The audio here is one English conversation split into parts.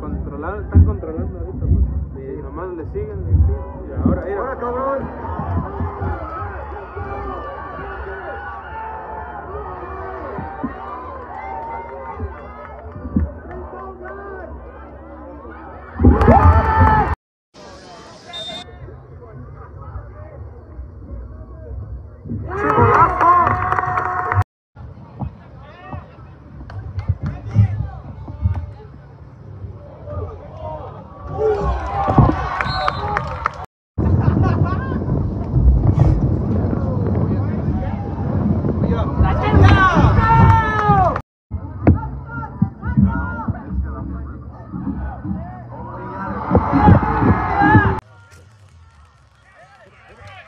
Controlar, están controlando ahorita, pues. Y nomás le siguen. Y ahora. ¡Ahora, cabrón! Okay.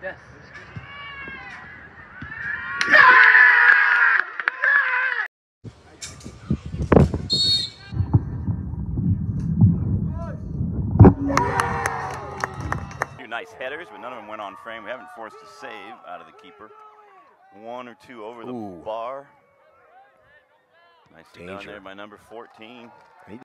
Two nice headers, but none of them went on frame. We haven't forced a save out of the keeper. One or two over the Ooh. bar. Nicely done there by number 14.